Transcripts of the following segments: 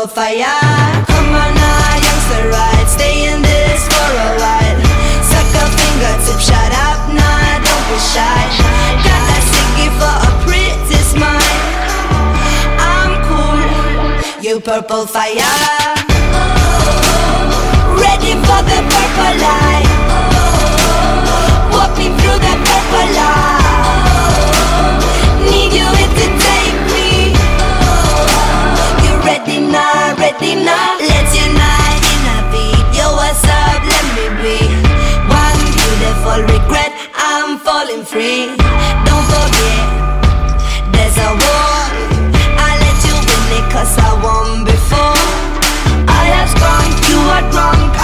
full fire. Come on now, youngster, right Stay in this for a while. Suck a fingertip, shut up now, nah, don't be shy. Got that sticky for a pretty smile. I'm cool, you purple fire. Oh, ready for the purple light. Oh, walking through the purple light. Now? Let's unite in a beat. Yo, what's up? Let me be. One beautiful regret. I'm falling free. Don't forget, there's a war. I let you win it cause I won before. I have sprung, you are drunk.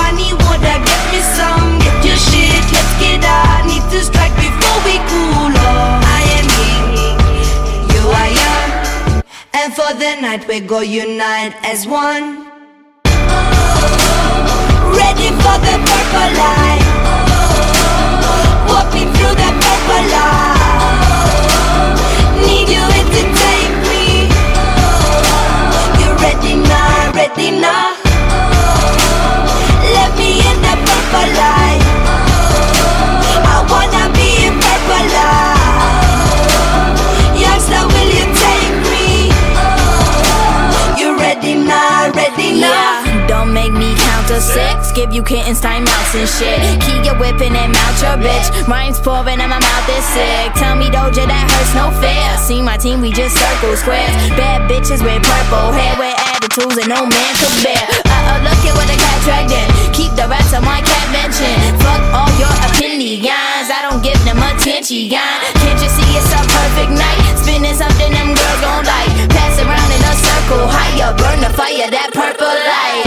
The night we go unite as one. Ready for the purple light. And shit. Keep your whipping and mount your bitch. Rhymes pouring and my mouth is sick. Tell me Doja that hurts no fear. See my team, we just circle squares. Bad bitches with purple hair, with attitudes that no man could bear. Uh oh, look at what the cat dragged in. Keep the rest of my cat mention. Fuck all your opinions. I don't give them attention. Can't you see it's a perfect night? Spinning something them girls gon' like. Pass around in a circle higher. Burn the fire, that purple light.